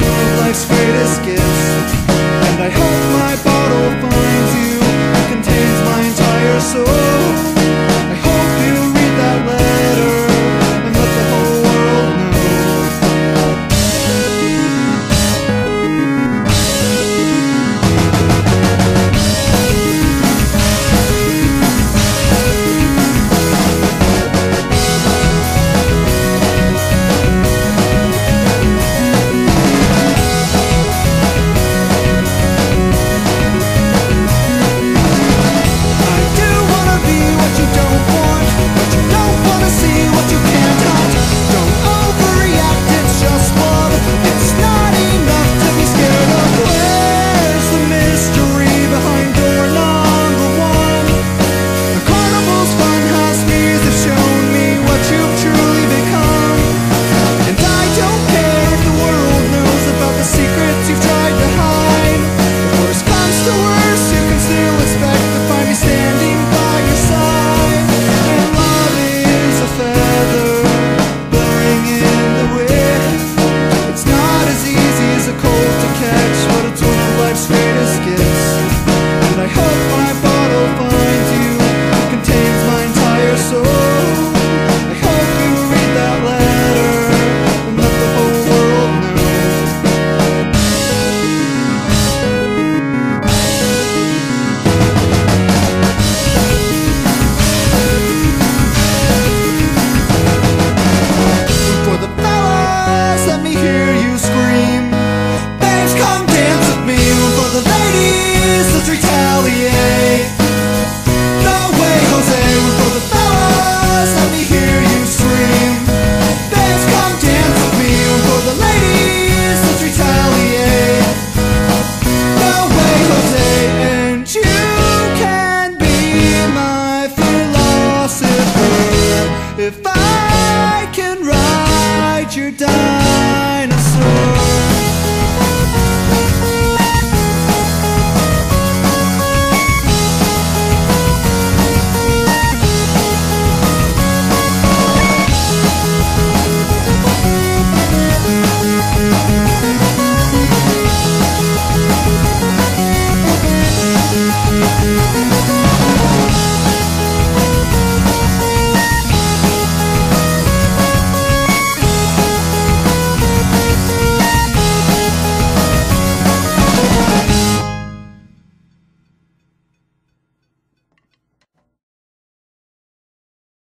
world's greatest gift. if I can write your dime.